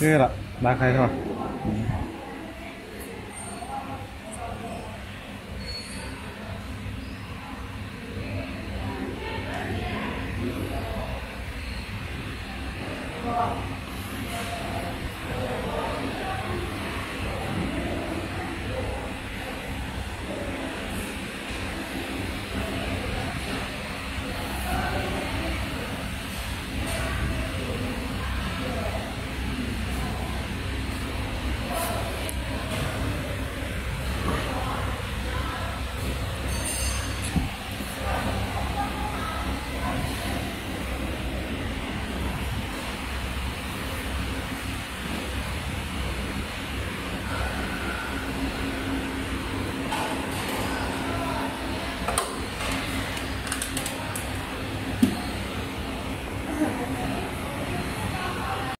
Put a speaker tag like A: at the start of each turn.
A: Thế là ba cây thôi.